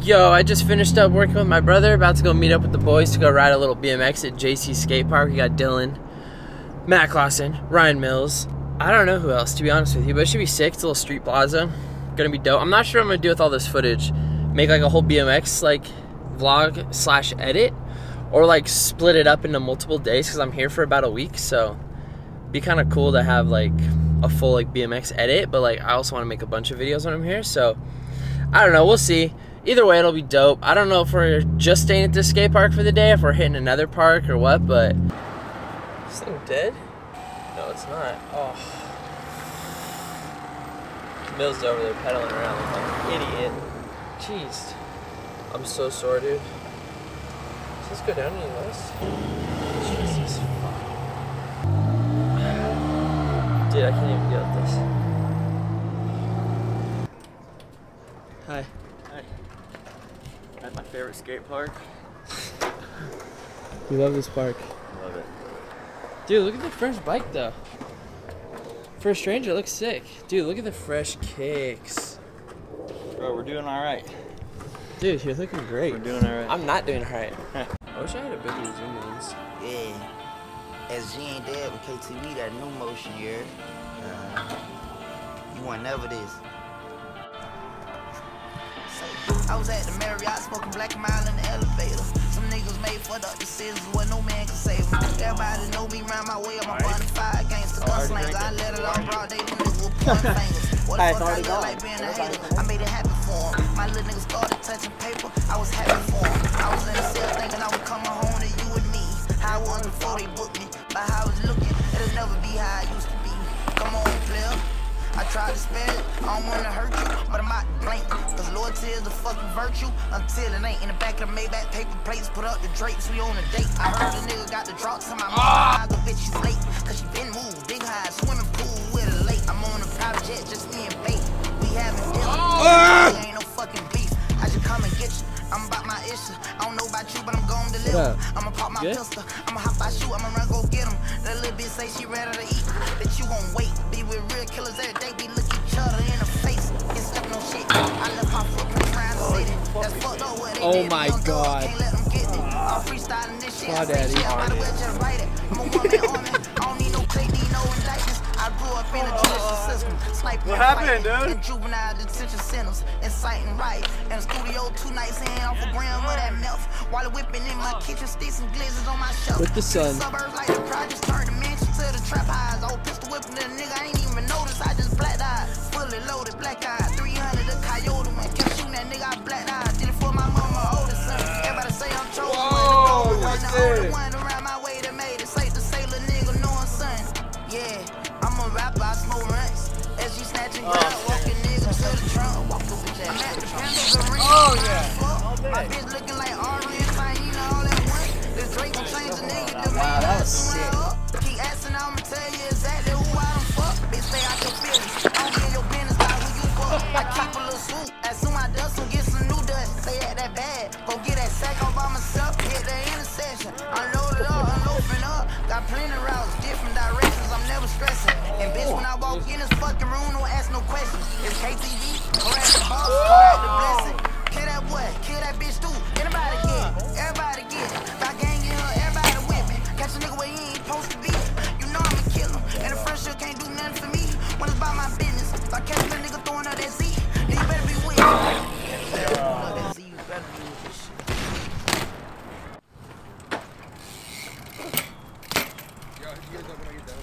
Yo, I just finished up working with my brother. About to go meet up with the boys to go ride a little BMX at Jaycee Skate Park. We got Dylan, Matt Closson, Ryan Mills. I don't know who else, to be honest with you, but it should be sick. It's a little street plaza. Gonna be dope. I'm not sure I'm gonna do with all this footage. Make like a whole BMX like vlog slash edit, or like split it up into multiple days because I'm here for about a week. So, be kind of cool to have like a full like BMX edit, but like I also want to make a bunch of videos when I'm here. So, I don't know. We'll see either way, it'll be dope. I don't know if we're just staying at this skate park for the day, if we're hitting another park or what, but. This thing dead? No, it's not. Oh. Mill's over there pedaling around like an idiot. Jeez. I'm so sore, dude. Does this go down any less? Jesus. Dude, I can't even deal with this. Hi. At my favorite skate park. We love this park. Love it. Dude, look at the fresh bike though. For a stranger, it looks sick. Dude, look at the fresh kicks. Bro, we're doing all right. Dude, you're looking great. We're doing all right. I'm not doing alright. I wish I had a bigger zoom lens. Yeah. As G ain't dead with KTV, that new motion here. Uh, you want never this. I was at the Marriott smoking Black Mile in the elevator. Some niggas made fucked up decisions where no man can save them. Everybody know me round my way. I'm a right. fire gangster, gunslingers. I let it all broad day. Them niggas will point fingers. What the fuck I look like being a hater? I made it happen for him. My little nigga started touching paper. I was happy for him. I was in the cell thinking I was coming home to you and me. How I was before they booked me. But how I was looking, it'll never be how I used to be. Come on, player. I try to spare it, I don't wanna hurt you, but I'm out blank. Cause loyalty is a fucking virtue until it ain't. In the back of the Maybach paper plates, put up the drapes, we on a date. I heard the nigga got the drops on my mom, I go bitch you late. Cause she been moved, big high, swimming pool with a lake. I'm on a private jet, just me and bait. We having dinner, oh. ain't no fucking beef. I just come and get you. I'm about my issue. I don't know about you, but I'm going to live. I'ma pop my Good? pistol. I'ma hop out shoot. I'ma run go get him. That little bitch say she ready to eat. Bitch, you gon' wait. Up in a judicial system, sniping what happened, dude? in juvenile detention centers, inciting riot. In the studio, two nights in, off a gram of that meth. While whipping in my kitchen, sticks and glizzards on my shelf. With the sun. Suburbs like the projects turned the mansion to the trap highs. Old pistol whipping the nigga, I ain't even notice. I just black eyed, fully loaded, black eye. Whoa, one, the one around my way that made it. Safe to say, little nigga, knowing son. Yeah. I'm a rapper, I smoke runs. As you snatching oh, gun, walking niggas to the trunk. Walk the I'm at the Panthers Oh, yeah. Walk in this fucking room, don't ask no questions. It's KTV, correct the boss, correct the blessing. Kill that boy, kill that bitch too. Anybody get it, everybody get it. Got gang in her, everybody with me. Catch a nigga where he ain't supposed to be. You know I'ma kill him. And the friendship can't do nothing for me. When it's about my business, if I catch a nigga throwing up that Z, then you better be with me. That you better be with this shit. Yo, you guys not gonna get that one.